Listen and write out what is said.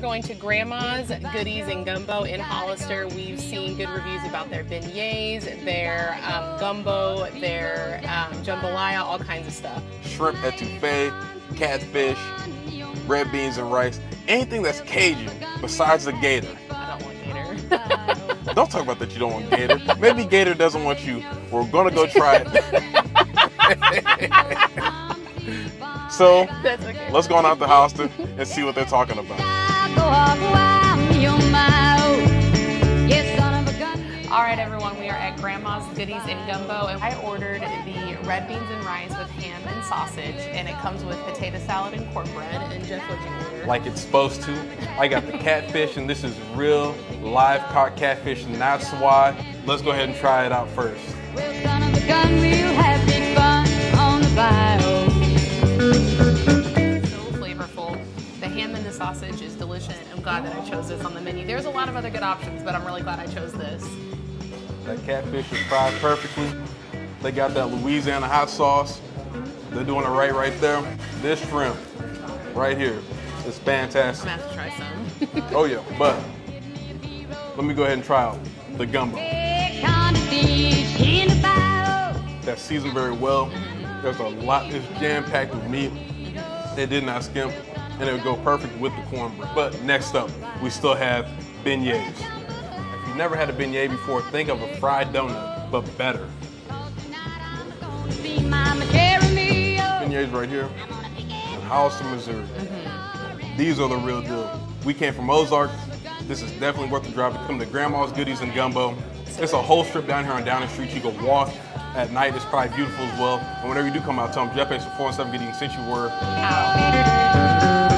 going to Grandma's Goodies and Gumbo in Hollister. We've seen good reviews about their beignets, their um, gumbo, their um, jambalaya, all kinds of stuff. Shrimp etouffee, catfish, red beans and rice, anything that's Cajun besides the gator. I don't want gator. don't talk about that you don't want gator. Maybe gator doesn't want you. We're gonna go try it. So okay. let's go on out the house and see what they're talking about. All right, everyone, we are at Grandma's Goodies and Gumbo, and I ordered the red beans and rice with ham and sausage, and it comes with potato salad and cornbread. And Jeff, what'd you order? Like it's supposed to. I got the catfish, and this is real live caught catfish, and that's why. Let's go ahead and try it out first. Sausage is delicious. I'm glad that I chose this on the menu. There's a lot of other good options, but I'm really glad I chose this. That catfish is fried perfectly. They got that Louisiana hot sauce. They're doing it right right there. This shrimp right here is fantastic. I'm gonna have to try some. oh yeah, but let me go ahead and try out the gumbo. That's seasoned very well. There's a lot, it's jam-packed with meat. It did not skimp and it would go perfect with the cornbread. But next up, we still have beignets. If you've never had a beignet before, think of a fried donut, but better. Beignets right here in Hollister, Missouri. Mm-hmm. These are the real deal. We came from Ozark. This is definitely worth the drive to come to Grandma's Goodies and Gumbo. It's a whole strip down here on Downing Street. You can walk at night. It's probably beautiful as well. And whenever you do come out, tell them Jeff Ace for 4 and 7 getting sent you word. Ow.